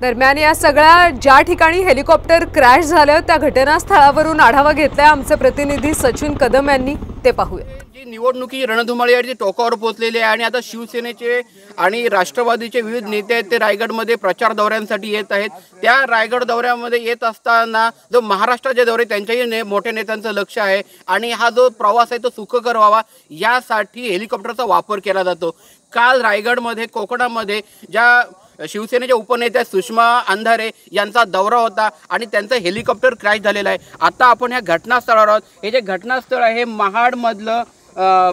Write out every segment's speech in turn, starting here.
दरम्यान या सगळ्या ज्या ठिकाणी हेलिकॉप्टर क्रॅश झालं त्या घटनास्थळावरून आढावा घेतलाय आमचे प्रतिनिधी सचिन कदम यांनी. ते पाहूया जी निवडणुकी रणधुमाळी आहे ते टोकावर पोहोचलेले आहे आणि आता शिवसेनेचे आणि राष्ट्रवादीचे विविध नेते आहेत ते रायगडमध्ये प्रचार दौऱ्यांसाठी येत आहेत. त्या रायगड दौऱ्यामध्ये येत असताना जो महाराष्ट्राचे दौरे त्यांच्याही ने मोठ्या नेत्यांचं लक्ष आहे आणि हा जो प्रवास आहे तो सुखकर व्हावा यासाठी हेलिकॉप्टरचा वापर केला जातो. काल रायगडमध्ये कोकणामध्ये ज्या शिवसेनेच्या उपनेत्या सुषमा अंधारे यांचा दौरा होता आणि त्यांचं हेलिकॉप्टर क्रॅश झालेलं आहे. आता आपण ह्या घटनास्थळावर आहोत. हे जे घटनास्थळ आहे महाडमधलं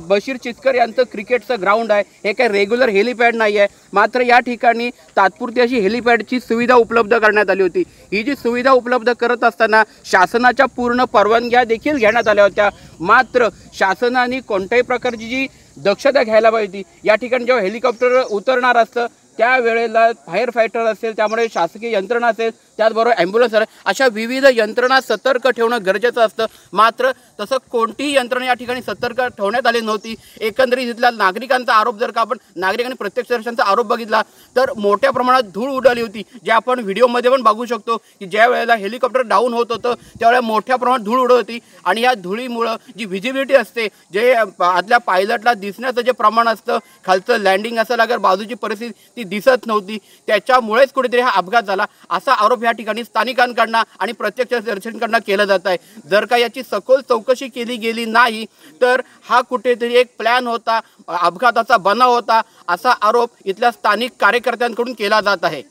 बशीर चितकर यांचं क्रिकेटचं ग्राउंड आहे. हे काही रेग्युलर हेलिपॅड नाही आहे. मात्र या ठिकाणी तात्पुरती अशी हेलिपॅडची सुविधा उपलब्ध करण्यात आली होती. ही जी सुविधा उपलब्ध करत असताना शासनाच्या पूर्ण परवानग्या देखील घेण्यात आल्या होत्या. मात्र शासनाने कोणत्याही प्रकारची जी दक्षता घ्यायला पाहिजे या ठिकाणी जेव्हा हेलिकॉप्टर उतरणार असतं त्यावेळेला फायर फायटर असेल त्यामुळे शासकीय यंत्रणा असेल त्याचबरोबर ॲम्ब्युलन्स असेल अशा विविध यंत्रणा सतर्क ठेवणं गरजेचं असतं. मात्र तसं कोणतीही यंत्रणा या ठिकाणी सतर्क ठेवण्यात आली नव्हती. एकंदरीत इथल्या नागरिकांचा आरोप जर का आपण नागरिकांनी प्रत्यक्षदर्शनाचा आरोप बघितला तर मोठ्या प्रमाणात धूळ उडाली होती जे आपण व्हिडिओमध्ये पण बघू शकतो की ज्या वेळेला हेलिकॉप्टर डाऊन होत होतं त्यावेळेला मोठ्या प्रमाणात धूळ उडत होती. आणि या धुळीमुळं जी व्हिजिबिलिटी असते जे आतल्या पायलटला दिसण्याचं जे प्रमाण असतं खालचं लँडिंग असेल अगर बाजूची परिस्थिती ती दिसत नव्हती. त्याच्यामुळेच कुठेतरी हा अपघात झाला. असा आरोप या ठिकाणी स्थानिकांकडनं आणि प्रत्यक्ष दर्शनकडनं केला जात आहे. जर का याची सखोल चौकशी केली गेली नाही तर हा कुठेतरी एक प्लॅन होता. अपघाताचा बनाव होता. असा आरोप इथल्या स्थानिक कार्यकर्त्यांकडून केला जात आहे.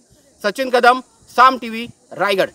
Sachin Kadam Saam T V Raigad.